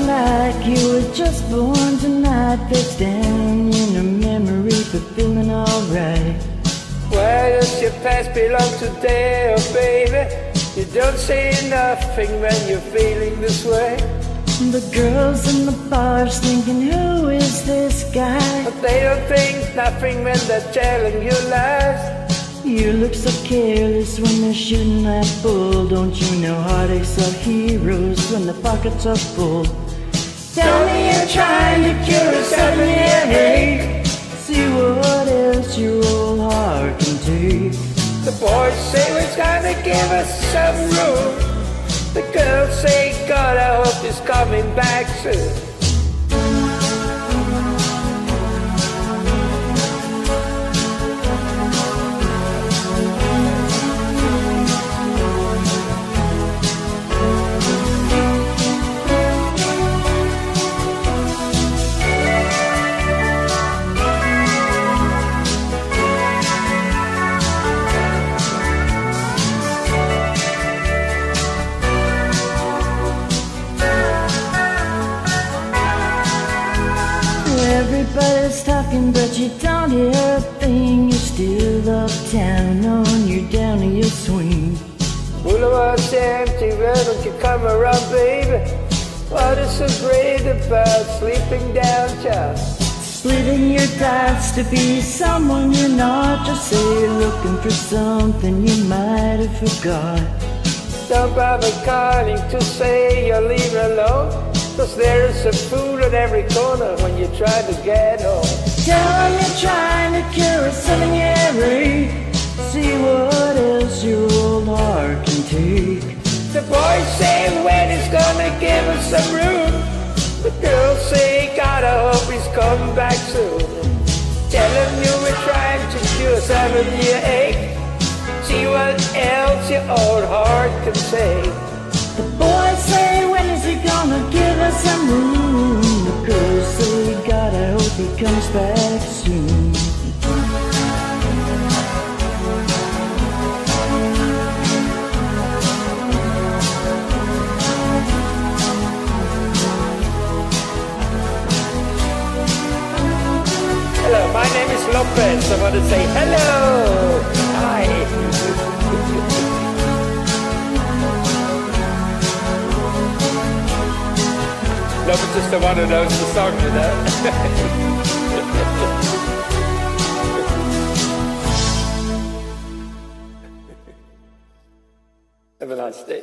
like you were just born tonight. Face down in her memory, but feeling alright. Why does your past belong today, oh baby? You don't say nothing when you're feeling this way. The girls in the bars thinking, who is this guy? But they don't think nothing when they're telling you lies. You look so careless when they're shooting that bull. Don't you know heartaches are heroes when the pockets are full? Tell me you're trying to cure a seven-year ache. See what else your old heart can take. The boys say we're gonna give us some room. The girls say, God, I hope he's coming back soon. Everybody's talking, but you don't hear a thing. You're still uptown on your down in your swing. Boulevard's empty, why don't you come around, baby? What is so great about sleeping downtown? Splitting your thoughts to be someone you're not. Just say you're looking for something you might have forgot. Don't bother calling to say you're leaving alone. Cause there's a food at every corner when you try to get home. Tell you're trying to cure a seven-year ache. See what else your old heart can take. The boys say when he's gonna give us some room. The girls say, God, I hope he's coming back soon. Tell him you were trying to cure a seven-year ache. See what else your old heart can say, room? The girls say, God, I hope he comes back soon. Hello, my name is Lopez. I want to say hello. Lopez just the one who knows the song, you know. Have a nice day.